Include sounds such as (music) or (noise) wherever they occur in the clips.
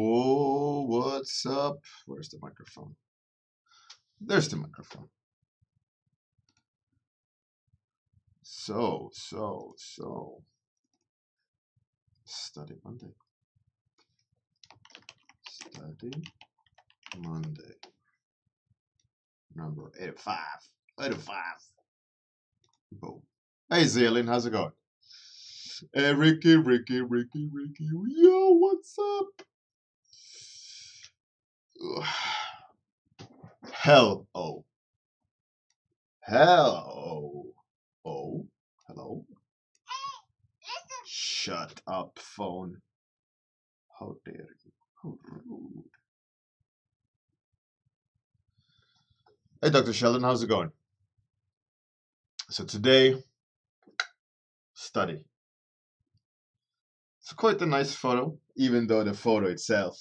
Oh, what's up? Where's the microphone? There's the microphone. So, so, so. Study Monday. Study Monday. Number 85. 85. Boom. Hey, Zealand, how's it going? Hey, Ricky, Ricky, Ricky, Ricky. Yo, what's up? (sighs) Hell, oh. Hell, oh. Oh, hello? Shut up, phone. How dare you? How rude. Hey, Dr. Sheldon, how's it going? So today, study. It's quite a nice photo, even though the photo itself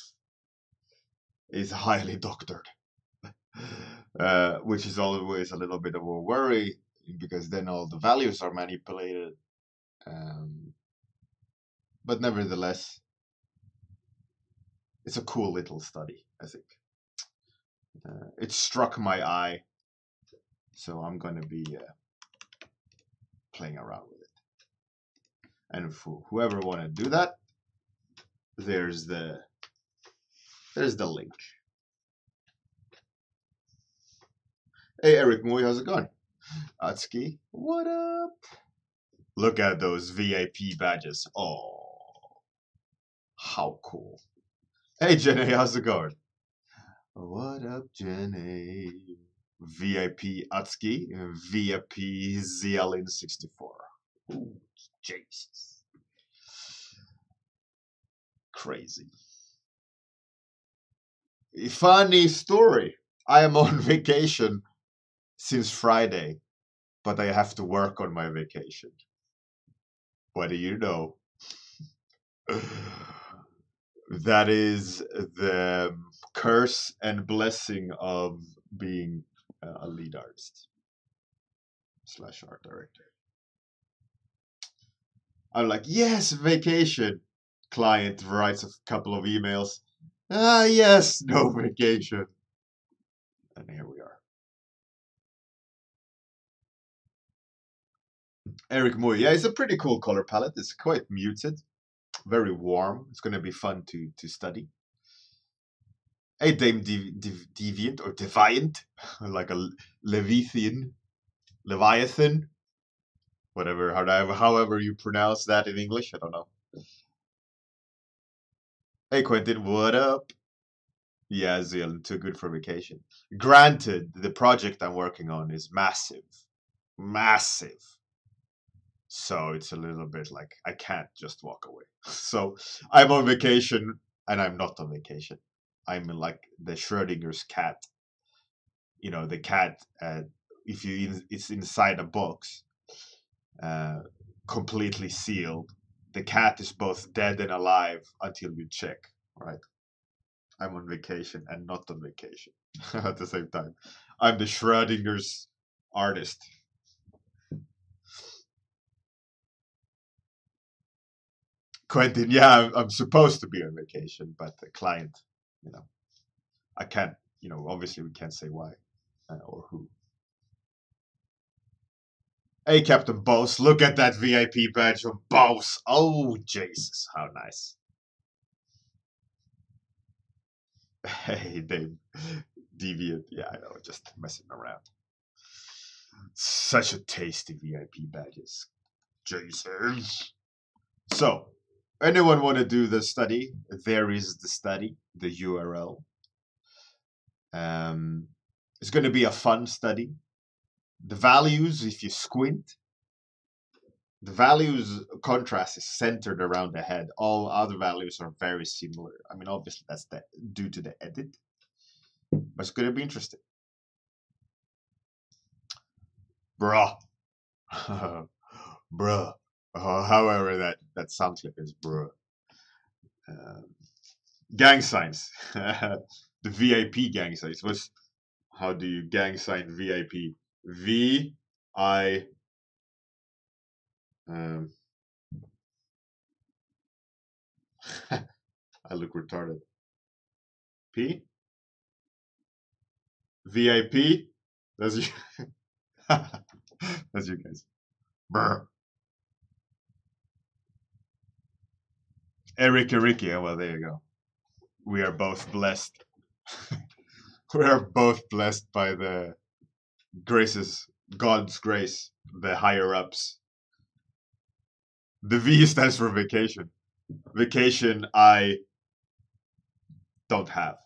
is highly doctored, uh, which is always a little bit of a worry because then all the values are manipulated. Um, but nevertheless, it's a cool little study, I think. Uh, it struck my eye, so I'm going to be uh, playing around with it. And for whoever want to do that, there's the there's the link. Hey Eric Moy, how's it going? Atsuki, what up? Look at those VIP badges. Oh, how cool. Hey Jenny, how's it going? What up, Jenny? VIP Atsuki, VIP Zialin64. Ooh, Jesus. Crazy. Funny story. I am (laughs) on vacation since Friday, but I have to work on my vacation. What do you know? (sighs) that is the curse and blessing of being a lead artist slash art director. I'm like, yes, vacation. Client writes a couple of emails. Ah, yes, (laughs) no vacation. And here we are. Eric Moy. Yeah, it's a pretty cool color palette. It's quite muted, very warm. It's going to be fun to to study. Hey, Dame Dev- Dev- Deviant or Deviant, (laughs) like a Levithian, Leviathan, whatever, however, however you pronounce that in English. I don't know. Hey, Quentin, what up? Yeah, Zealand, too good for vacation. Granted, the project I'm working on is massive, massive. So it's a little bit like I can't just walk away. (laughs) So I'm on vacation and I'm not on vacation. I'm like the Schrodinger's cat. You know, the cat. Uh, if you it's inside a box, uh, completely sealed. The cat is both dead and alive until you check. Right. I'm on vacation and not on vacation (laughs) at the same time. I'm the Schrodinger's artist. Quentin, yeah, I'm, supposed to be on vacation, but the client, you know, I can't, you know, obviously we can't say why uh, or who. Hey, Captain Boss, look at that VIP badge on Boss. Oh, Jesus, how nice. (laughs) Hey, Dave, Deviant. Yeah, I know, just messing around. Such a tasty VIP badges. Jesus. So, anyone want to do the study? There is the study, the URL. Um, it's going to be a fun study. The values, if you squint, the values contrast is centered around the head. All other values are very similar. I mean, obviously that's the, due to the edit, but it's going to be interesting. Bruh. (laughs) bruh. Uh, however, that, that sound clip is bruh. Um, gang signs. (laughs) the VIP gang signs. What's, how do you gang sign VIP? V I um (laughs) I look retarded. P. VIP. That's you. (laughs) That's you guys. Brr. Eric Ricky. Well, there you go. We are both blessed. (laughs) we are both blessed by the graces, God's grace, the higher ups. The V (laughs) stands for vacation. Vacation I don't have.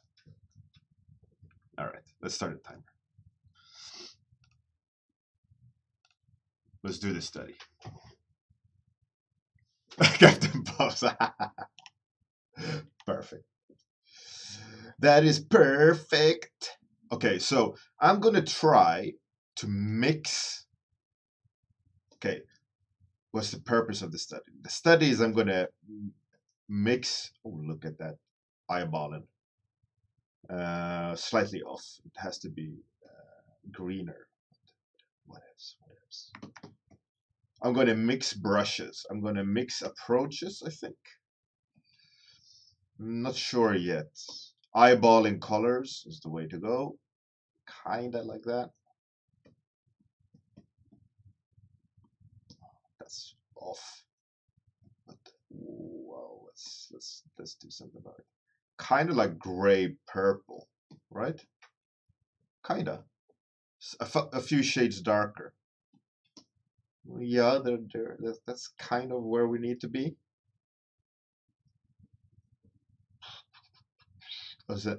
All right, let's start a timer. Let's do this study. (laughs) Captain Bob's. (laughs) perfect. That is perfect. Okay, so I'm going to try to mix. Okay, what's the purpose of the study? The study is I'm going to mix. Oh, look at that eyeballing. Uh, slightly off. It has to be uh, greener. What else? What else? I'm going to mix brushes. I'm going to mix approaches, I think. I'm not sure yet. Eyeballing colors is the way to go. Kinda like that. That's off. But wow, let's let's let's do something about it. Kind of like gray purple, right? Kinda. A, few shades darker. Yeah, they're, they're, that's kind of where we need to be.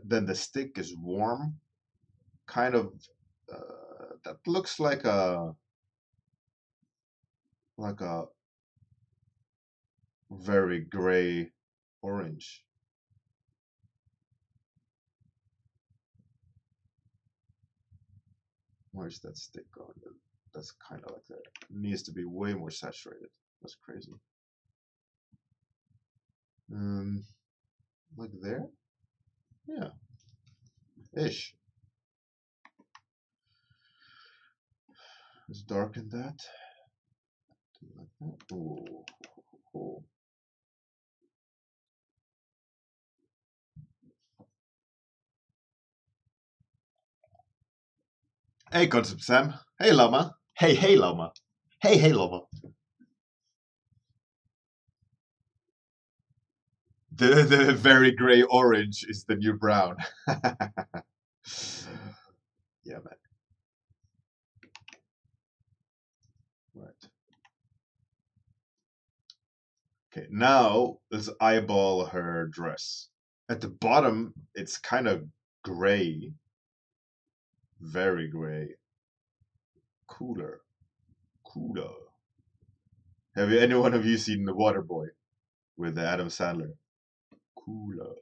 Then the stick is warm, kind of. Uh, that looks like a like a very gray orange. Where's that stick going? That's kind of like that. Needs to be way more saturated. That's crazy. Um, like there? Yeah. Ish. Let's darken that. Like that. Ooh. Ooh. Hey, Concept Sam. Hey, Llama. Hey, hey, Llama. Hey, hey, Llama. The, the very gray orange is the new brown. (laughs) yeah, man. Right. Okay, now let's eyeball her dress. At the bottom, it's kind of gray. Very gray cooler. Cooler. Have you, any one of you seen The Waterboy with Adam Sandler? Cooler.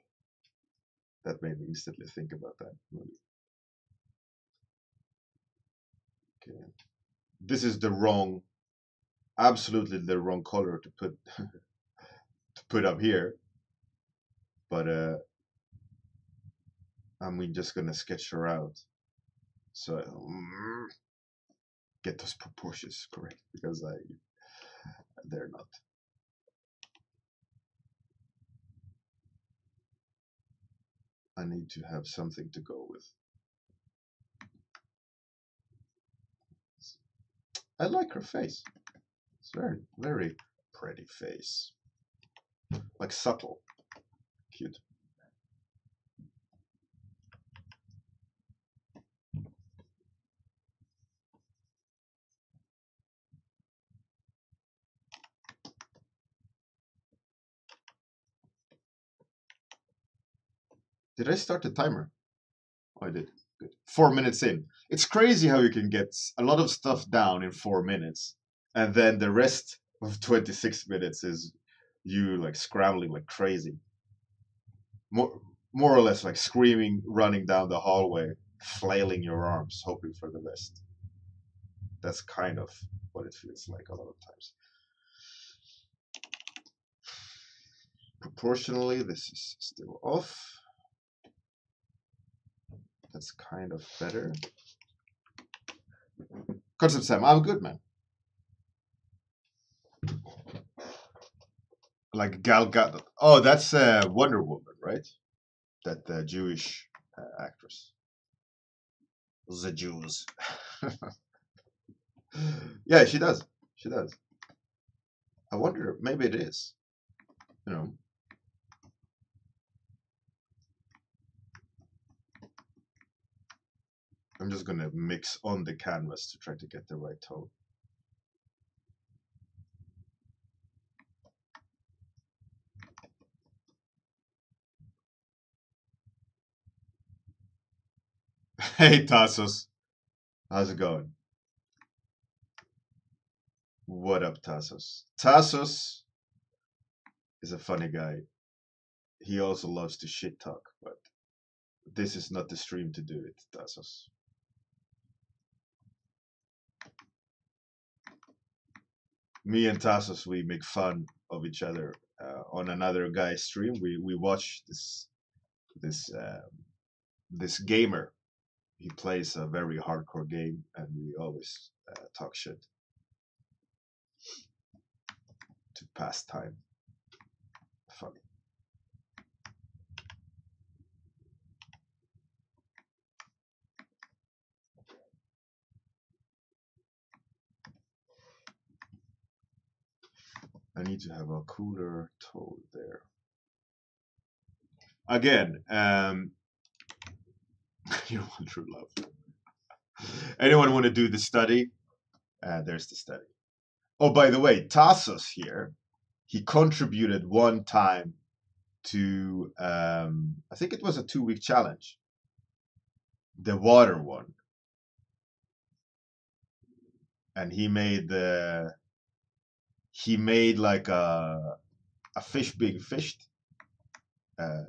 That made me instantly think about that movie. Okay. This is the wrong, absolutely the wrong color to put (laughs) to put up here. But uh, I'm just gonna sketch her out. So mm, get those proportions correct because I they're not. I need to have something to go with. I like her face. It's very, very pretty face. Like subtle. Cute. Did I start the timer? Oh, I did. Good. Four minutes in. It's crazy how you can get a lot of stuff down in four minutes, and then the rest of 26 minutes is you like scrambling like crazy. More, more or less like screaming, running down the hallway, flailing your arms, hoping for the best. That's kind of what it feels like a lot of times. Proportionally, this is still off. That's kind of better. Concept Sam, I'm good, man. Like Gal Gadot. Oh, that's uh, Wonder Woman, right? That uh, Jewish actress. The Jews. (laughs) yeah, she does. She does. I wonder, maybe it is. You know. I'm just gonna mix on the canvas to try to get the right tone. (laughs) Hey Tassos, how's it going? What up, Tassos? Tassos is a funny guy. He also loves to shit talk, but this is not the stream to do it, Tassos. Me and Tassos, we make fun of each other uh, on another guy's stream. We we watch this this um, this gamer. He plays a very hardcore game, and we always uh, talk shit to pass time. Funny. I need to have a cooler tone there. Again, um, (laughs) you want true love. Anyone want to do the study? Uh, there's the study. Oh, by the way, Tassos here, he contributed one time to, um, I think it was a two week challenge, the water one. And he made the, he made like a, a fish being fished uh,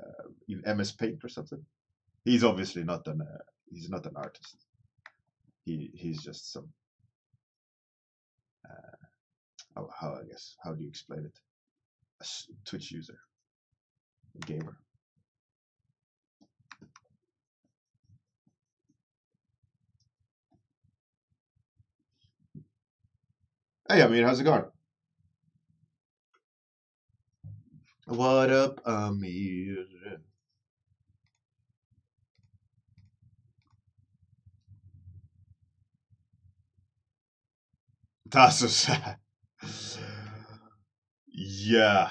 in MS Paint or something. He's obviously not an, uh, he's not an artist. He, he's just some, uh, how, how I guess how do you explain it? A Twitch user, a gamer. Hey, Amir, how's it going? What up, Amir? Tassos. yeah,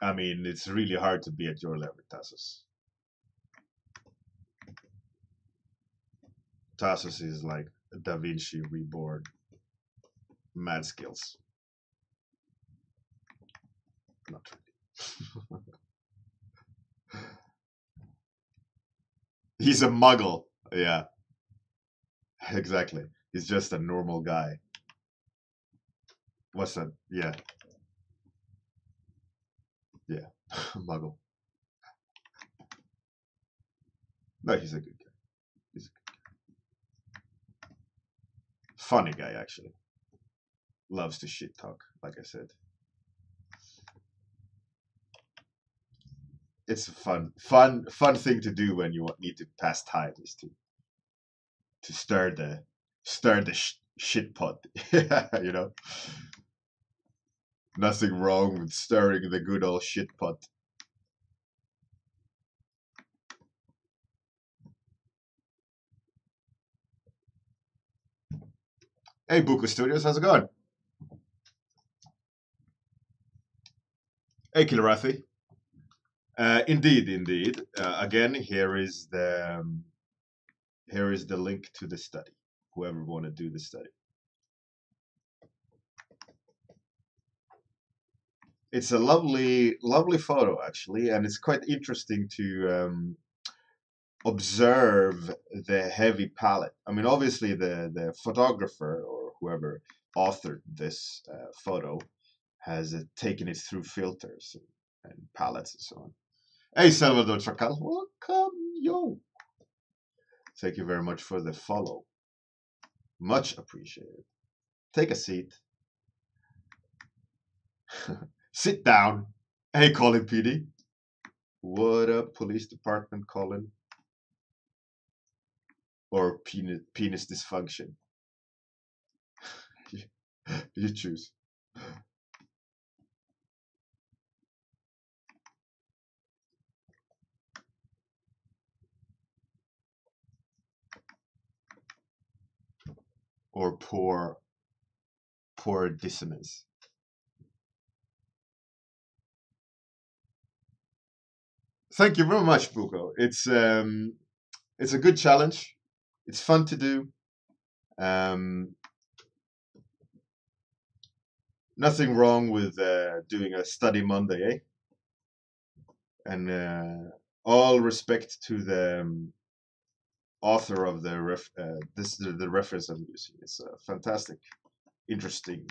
I mean it's really hard to be at your level, Tassos. Tassos is like Da Vinci reborn, mad skills. Not really. (laughs) He's a muggle. Yeah, exactly. He's just a normal guy. What's that? Yeah, yeah, (laughs) muggle. No, he's a good guy. He's a good guy. funny guy, actually. Loves to shit talk, like I said. It's a fun, fun, fun thing to do when you need to pass time is to to stir the stir the sh- shit pot. (laughs) you know, nothing wrong with stirring the good old shit pot. Hey, Buka Studios, how's it going? Hey, Kilrathi. Uh, indeed, indeed. Uh, again, here is the um, here is the link to the study. Whoever want to do the study, it's a lovely, lovely photo actually, and it's quite interesting to um, observe the heavy palette. I mean, obviously, the the photographer or whoever authored this uh, photo has uh, taken it through filters and, and palettes and so on. Hey, Salvador Chacal, welcome, yo. Thank you very much for the follow. Much appreciated. Take a seat. (laughs) Sit down. Hey, Colin PD. What up, police department, Colin? Or penis, penis dysfunction? (laughs) you choose. Or poor poor dissonance. Thank you very much, Buko. It's um, it's a good challenge. It's fun to do. Um, nothing wrong with uh, doing a study Monday, eh? And uh, all respect to the um, author of the ref. Uh, this is the, the reference I'm using. It's a fantastic, interesting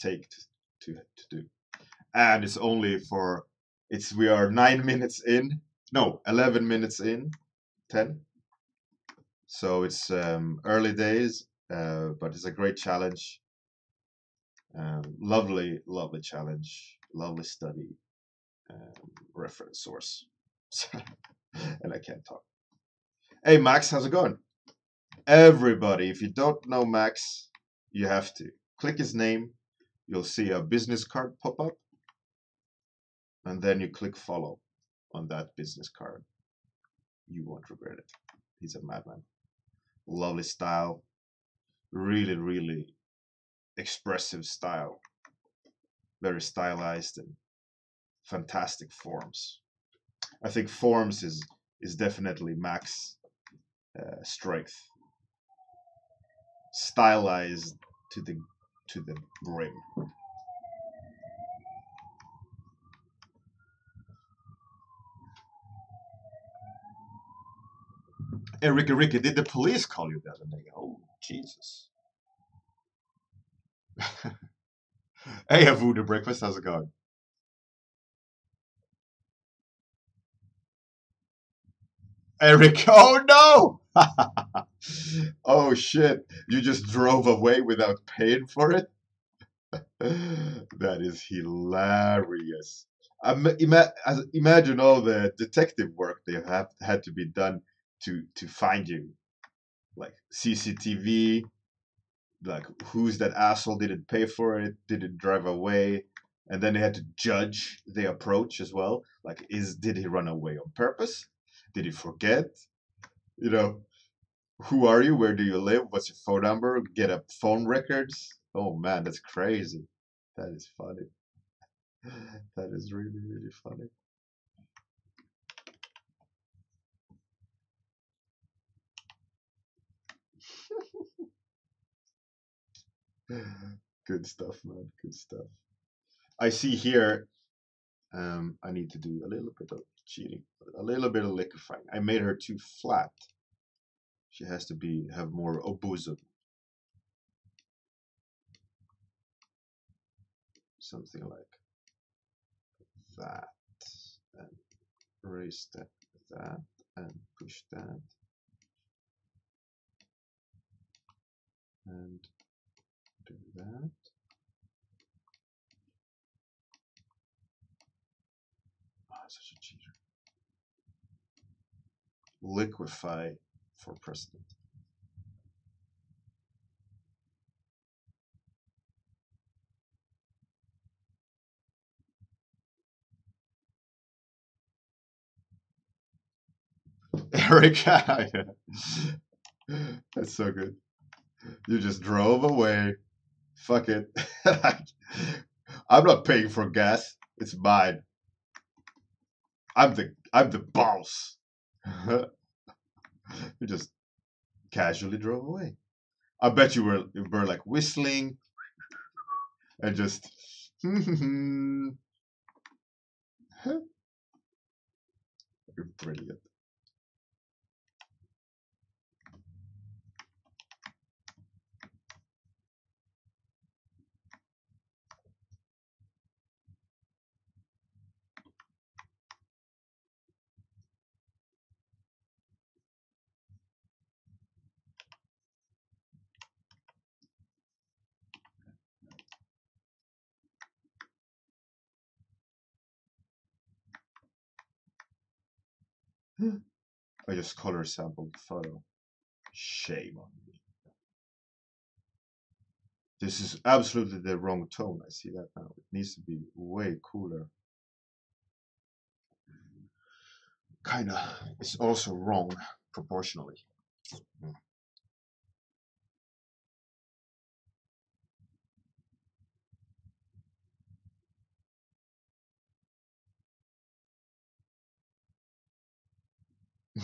take to, to to do, and it's only for it's we are nine minutes in. No, eleven minutes in, ten. So it's um, early days, uh, but it's a great challenge. Um, lovely, lovely challenge, lovely study, um, reference source. (laughs) and I can't talk. Hey, Max, how's it going? Everybody, if you don't know Max, you have to click his name. You'll see a business card pop up, and then you click follow on that business card. You won't regret it. He's a madman. Lovely style, really, really expressive style, very stylized and fantastic forms. I think forms is is definitely Max uh, strength, stylized to the to the brim. Hey, Ricky, Ricky, did the police call you the other? Oh, Jesus. (laughs) hey, Avu, the breakfast, how's it going? Eric, oh no! (laughs) oh shit, you just drove away without paying for it? (laughs) that is hilarious. Um, ima- imagine all the detective work they have had to be done to to find you, like CCTV, like who's that asshole? Did it pay for it? Did it drive away? And then they had to judge the approach as well. Like, is did he run away on purpose? Did he forget? You know, who are you? Where do you live? What's your phone number? Get up phone records. Oh man, that's crazy. That is funny. (laughs) That is really, really funny. (laughs) Good stuff, man. Good stuff. I see here. Um, I need to do a little bit of cheating, a little bit of liquefying. I made her too flat. She has to be have more obozo. Something like that. And raise that, that, and push that. And do that. Ah, such a cheater. Liquefy for president. (laughs) Eric, (laughs) that's so good. You just drove away. Fuck it. (laughs) I'm not paying for gas. It's mine. I'm the I'm the boss. You just casually drove away. I bet you were were like whistling and just (laughs) You're brilliant. I just color sampled the photo. Shame on me. This is absolutely the wrong tone. I see that now. It needs to be way cooler. Kinda. It's also wrong proportionally. Hmm.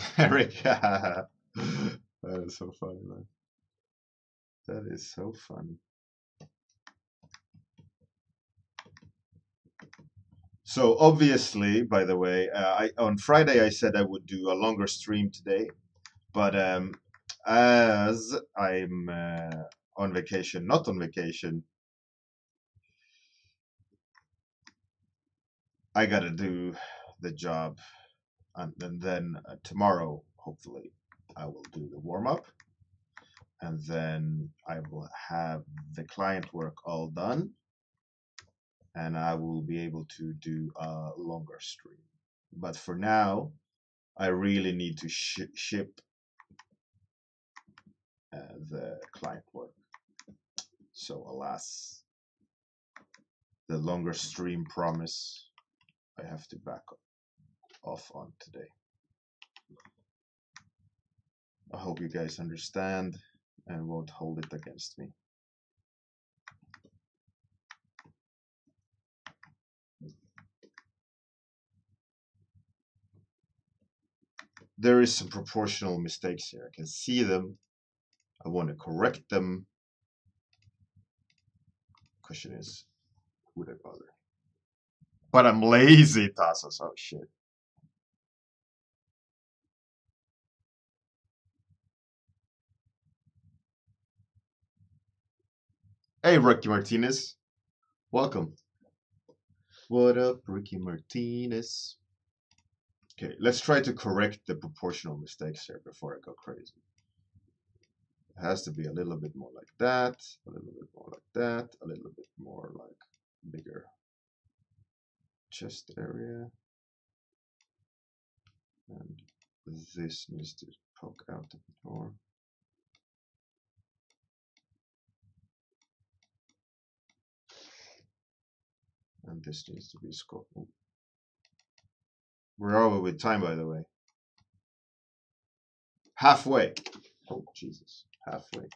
(laughs) Eric, that is so funny, man. That is so funny. So obviously, by the way, uh, I on Friday I said I would do a longer stream today, but um, as I'm uh, on vacation, not on vacation, I gotta do the job, and, and then uh, tomorrow, hopefully, I will do the warm up, and then I will have the client work all done, and I will be able to do a longer stream. But for now, I really need to sh ship uh, the client work. So alas, the longer stream promise I have to back off on today. I hope you guys understand and won't hold it against me. There is some proportional mistakes here. I can see them. I want to correct them. Question is, would I bother? But I'm lazy, Tassos. Oh shit. Hey, Ricky Martinez. Welcome. What up, Ricky Martinez? Okay, let's try to correct the proportional mistakes here before I go crazy. It has to be a little bit more like that, a little bit more like that, a little bit more like bigger chest area. And this needs to poke out a bit more. And this needs to be scope. Oh. We're over with time, by the way? Halfway. Oh, Jesus. Halfway.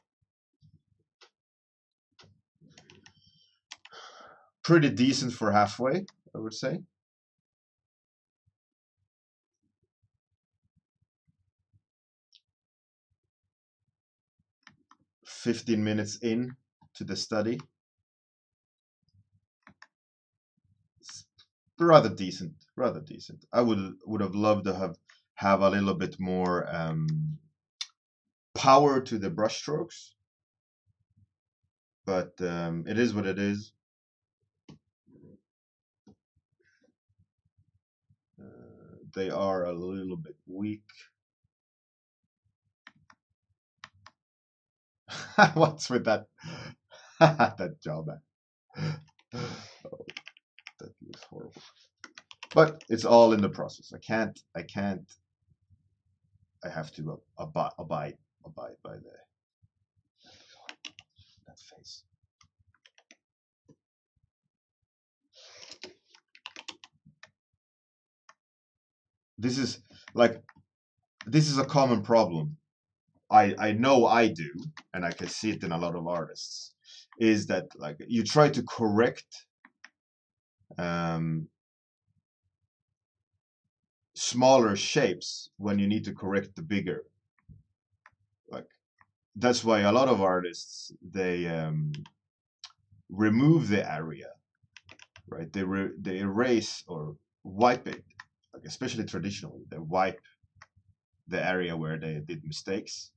Pretty decent for halfway, I would say. Fifteen minutes in to the study. Rather decent, rather decent. I would would have loved to have have a little bit more um, power to the brushstrokes, but um, it is what it is. Uh, they are a little bit weak. (laughs) What's with that (laughs) that job? Oh horrible. But it's all in the process. I can't. I can't. I have to abide abide abide by the that face. This is like this is a common problem. I I know I do, and I can see it in a lot of artists. Is that like you try to correct um, smaller shapes when you need to correct the bigger. Like that's why a lot of artists they um, remove the area, right? They re- they erase or wipe it, like especially traditionally, they wipe the area where they did mistakes,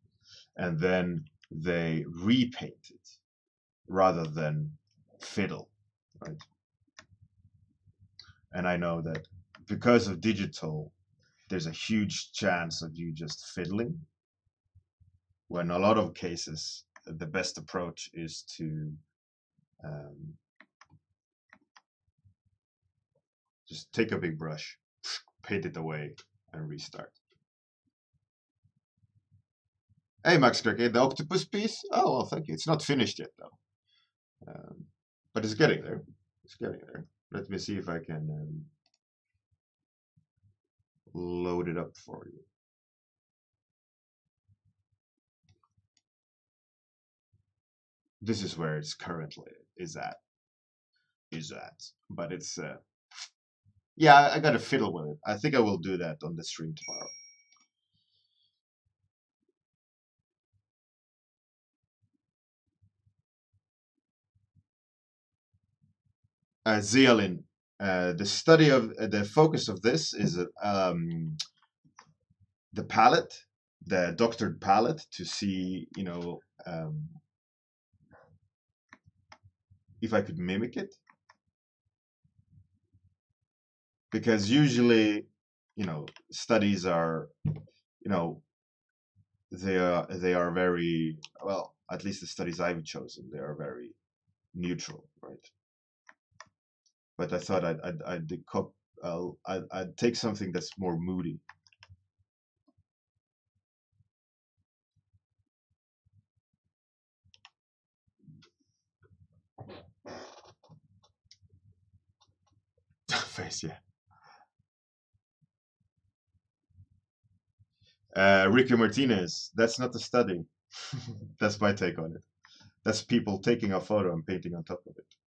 and then they repaint it rather than fiddle, right? And I know that because of digital, there's a huge chance of you just fiddling. When a lot of cases, the best approach is to um, just take a big brush, paint it away, and restart. Hey, Max Cricket, the octopus piece? Oh, well, thank you. It's not finished yet, though. Um, but it's getting there. It's getting there. Let me see if I can um, load it up for you. This is where it's currently is at. Is at. But it's uh yeah, I, I gotta fiddle with it. I think I will do that on the stream tomorrow. Uh. Uh, the study of uh, the focus of this is um, the palette, the doctored palette, to see, you know, um, if I could mimic it. Because usually, you know, studies are, you know, they are they are very well. At least the studies I've chosen, they are very neutral, right? But I thought I'd I'd I'd, cop, I'll, I'd, I'd take something that's more moody. (laughs) Face, yeah. Uh, Ricky Martinez, that's not a study. (laughs) that's my take on it. That's people taking a photo and painting on top of it.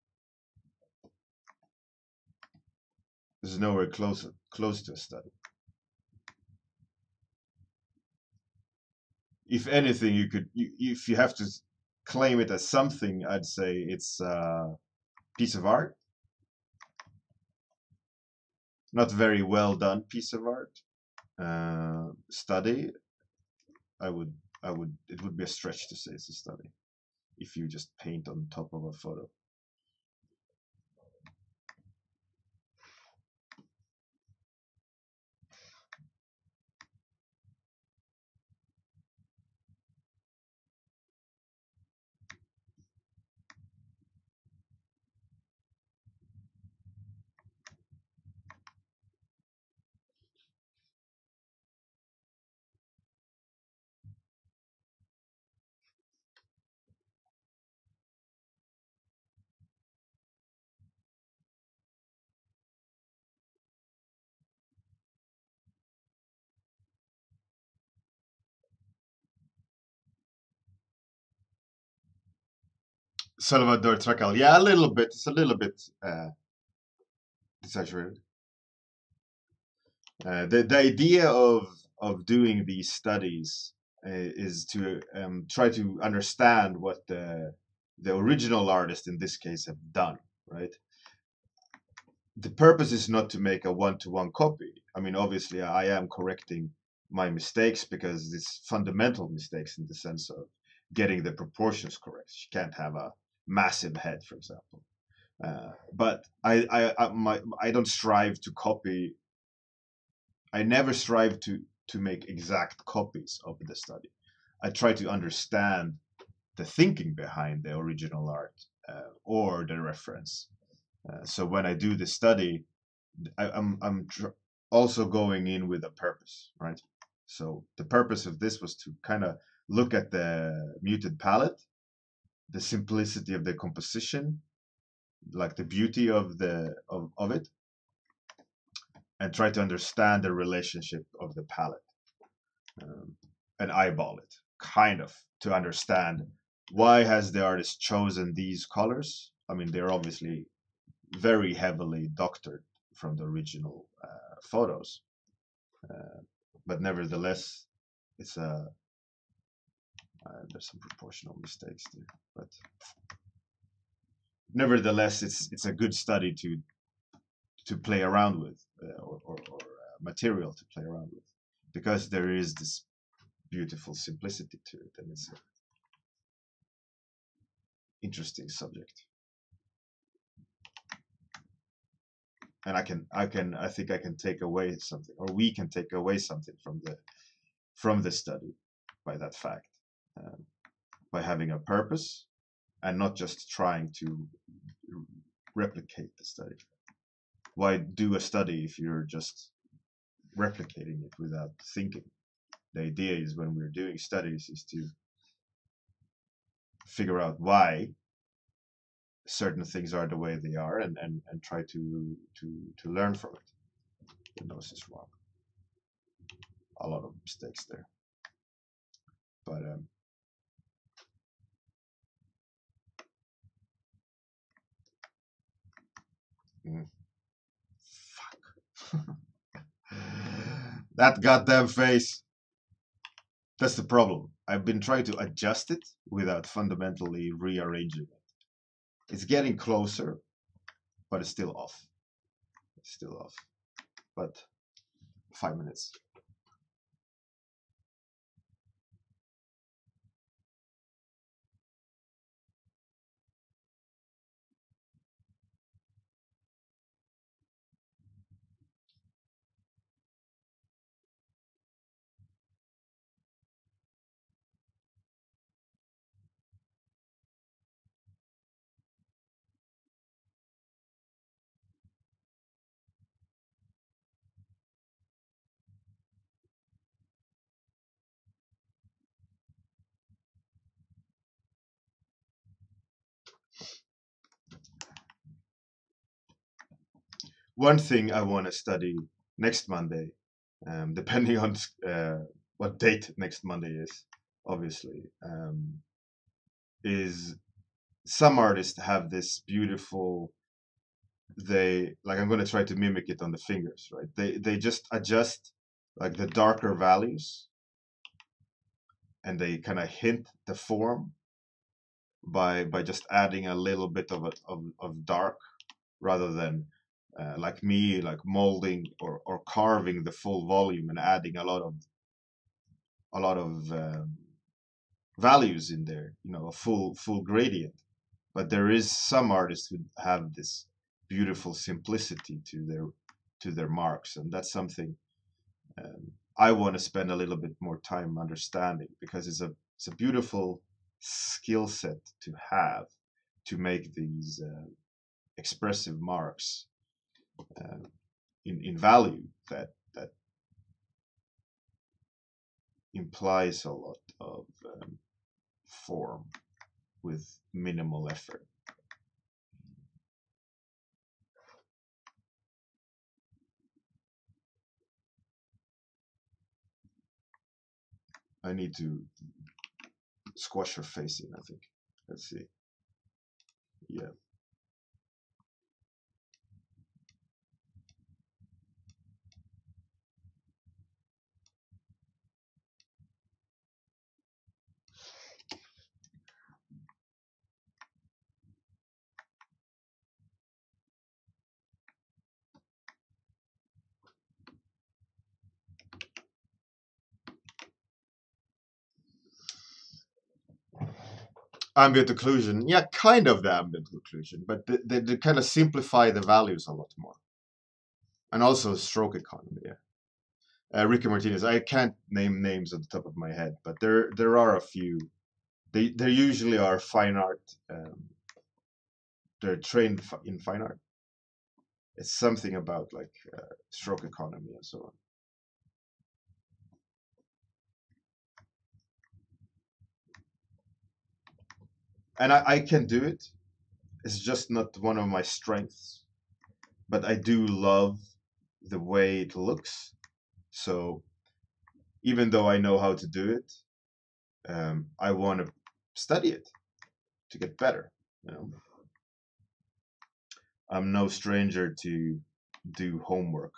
Is nowhere close close to a study. If anything, you could, you, if you have to claim it as something, I'd say it's a piece of art. Not very well done piece of art. Uh, study, I would, I would, it would be a stretch to say it's a study if you just paint on top of a photo. Salvador Tracal. Yeah, a little bit. It's a little bit uh, exaggerated. Uh, the the idea of of doing these studies uh, is to um, try to understand what the the original artist in this case have done, right? The purpose is not to make a one-to-one copy. I mean, obviously, I am correcting my mistakes because it's fundamental mistakes in the sense of getting the proportions correct. You can't have a massive head, for example. Uh, but I, I, I, my, I don't strive to copy. I never strive to to make exact copies of the study. I try to understand the thinking behind the original art uh, or the reference. Uh, so when I do the study, I, I'm I'm also going in with a purpose, right? So the purpose of this was to kind of look at the muted palette the simplicity of the composition, like the beauty of the of, of it, and try to understand the relationship of the palette um, and eyeball it, kind of to understand why has the artist chosen these colors. I mean, they're obviously very heavily doctored from the original uh, photos, uh, but nevertheless, it's a uh, there's some proportional mistakes there, but nevertheless, it's it's a good study to to play around with uh, or, or, or uh, material to play around with because there is this beautiful simplicity to it and it's an interesting subject. And i can i can i think i can take away something or we can take away something from the from the study by that fact um, by having a purpose and not just trying to replicate the study. Why do a study if you're just replicating it without thinking? The idea is when we're doing studies is to figure out why certain things are the way they are and, and, and try to, to, to learn from it. The nose is wrong. A lot of mistakes there. But um, Mm. Fuck. (laughs) that goddamn face. That's the problem. I've been trying to adjust it without fundamentally rearranging it. It's getting closer, but it's still off. It's still off. But five minutes. One thing I want to study next Monday, um, (laughs) depending on uh, what date next Monday is, obviously, um, is some artists have this beautiful. They like I'm going to try to mimic it on the fingers, right? They they just adjust like the darker values, and they kind of hint the form by by just adding a little bit of a, of, of dark rather than uh, like me, like molding or, or carving the full volume and adding a lot of a lot of um, values in there, you know, a full full gradient. But there is some artists who have this beautiful simplicity to their to their marks, and that's something um, I want to spend a little bit more time understanding because it's a it's a beautiful skill set to have to make these uh, expressive marks uh, in in value that that implies a lot of um, form with minimal effort. I need to squash her face in, I think. Let's see. Yeah. Ambient occlusion. Yeah kind of the ambient occlusion but they, they, they kind of simplify the values a lot more. And also stroke economy yeah. Uh, Ricky Martinez I can't name names at the top of my head but there there are a few. They there usually are fine art um, they're trained in fine art. It's something about like uh, stroke economy and so on and I, I can do it. It's just not one of my strengths, but I do love the way it looks. So even though I know how to do it, um, I want to study it to get better. You know, I'm no stranger to do homework,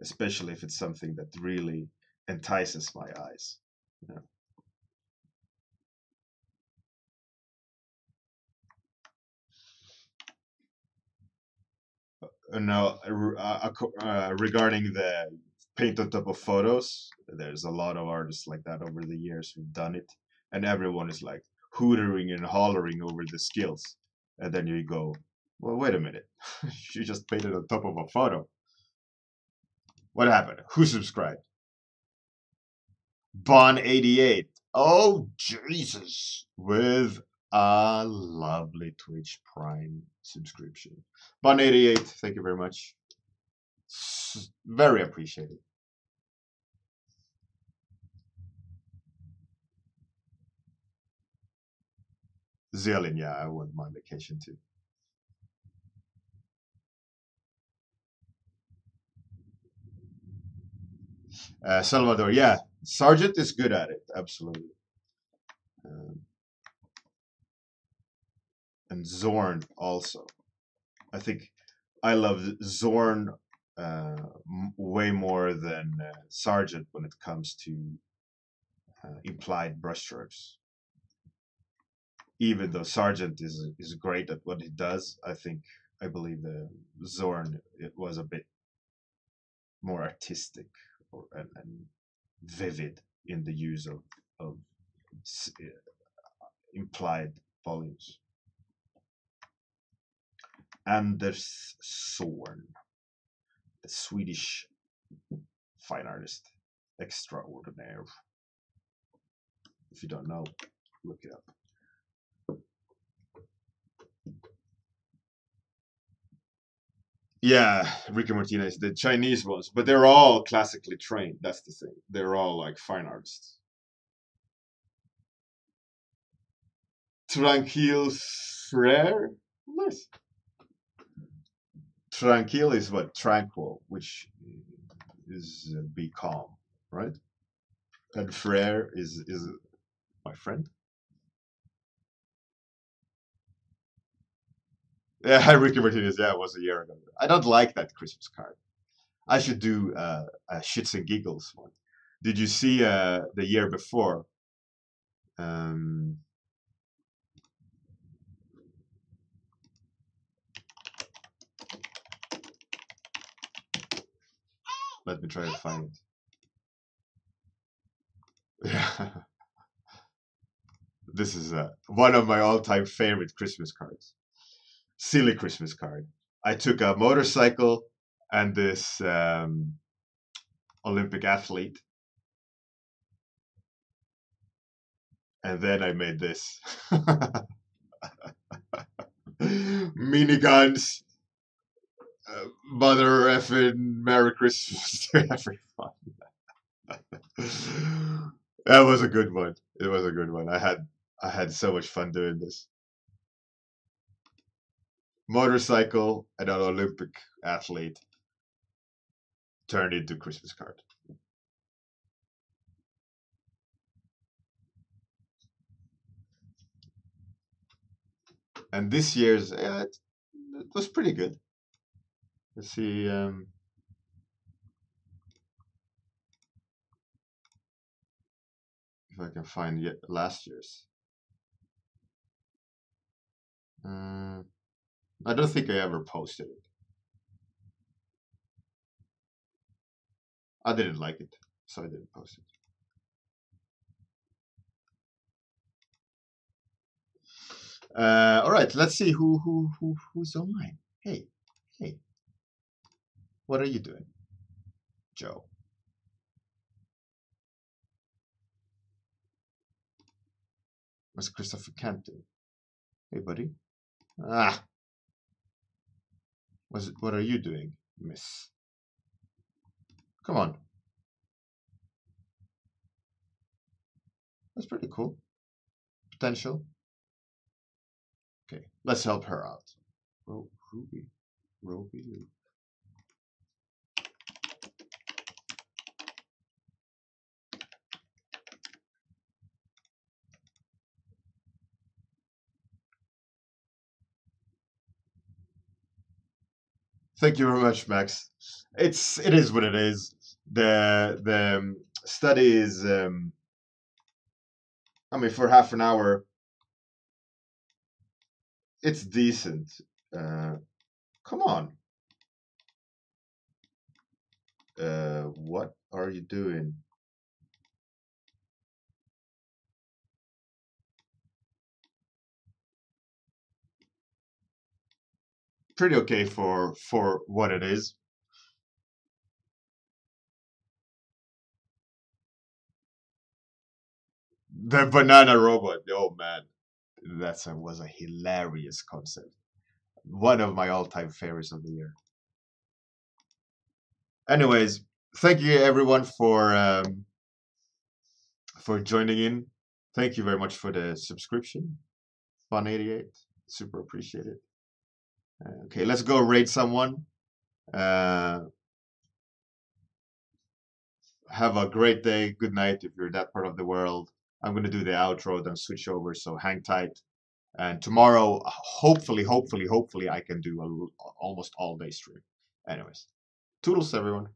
especially if it's something that really entices my eyes. You know. Uh, no, uh, uh, regarding the paint on top of photos, there's a lot of artists like that over the years who've done it, and everyone is like hootering and hollering over the skills, and then you go, well, wait a minute, (laughs) you just painted on top of a photo. What happened? Who subscribed? Bon88. Oh, Jesus. With a lovely Twitch Prime subscription. Bon88, thank you very much. Very appreciated. Zillion, yeah, I want my vacation too. Uh, Salvador, yeah, Sargent is good at it, absolutely. Um, and Zorn also. I think I love Zorn uh, way more than uh, Sargent when it comes to uh, implied brushstrokes. Even though Sargent is is great at what he does, I think I believe the Zorn it was a bit more artistic or, and, and vivid in the use of of uh, implied volumes. Anders Zorn, the Swedish fine artist, extraordinaire. If you don't know, look it up. Yeah, Ricky Martinez, the Chinese ones, but they're all classically trained. That's the thing. They're all like fine artists. Tranquil Frere? Nice. Tranquille is what? Tranquil, which is uh, be calm, right? And Frere is is my friend. (laughs) Yeah, Ricky Martinez. Yeah, it was a year ago. I don't like that Christmas card. I should do uh, a shits and giggles one. Did you see uh, the year before? Um, let me try to find it. Yeah. (laughs) This is uh, one of my all-time favorite Christmas cards. Silly Christmas card. I took a motorcycle and this um, Olympic athlete, and then I made this. (laughs) Miniguns. Uh, mother effing Merry Christmas (laughs) to everyone. that was a good one. It was a good one. I had I had so much fun doing this. Motorcycle and an Olympic athlete turned into Christmas card. And this year's it, it was pretty good. Let's see. Um, if I can find yet last year's. Uh, I don't think I ever posted it. I didn't like it, so I didn't post it. Uh, all right, let's see who who who who's online. Hey, hey, what are you doing, Joe? What's Christopher Kent doing? Hey, buddy. Ah, what's what are you doing, Miss? Come on. That's pretty cool. Potential. Okay, let's help her out. Ro- Ruby, Ruby, Thank you very much, Max. It's it is what it is. The the um, study is. Um, I mean, for half an hour, it's decent. Uh, come on. Uh, what are you doing? Pretty okay for for what it is. The banana robot. Oh man, that was a hilarious concept. One of my all-time favorites of the year. Anyways, thank you everyone for um, for joining in. Thank you very much for the subscription. Fun88, super appreciated. Okay, let's go raid someone. Uh, have a great day. Good night if you're that part of the world. I'm going to do the outro, then switch over. So hang tight. And tomorrow, hopefully, hopefully, hopefully, I can do a almost all day stream. Anyways, toodles, everyone.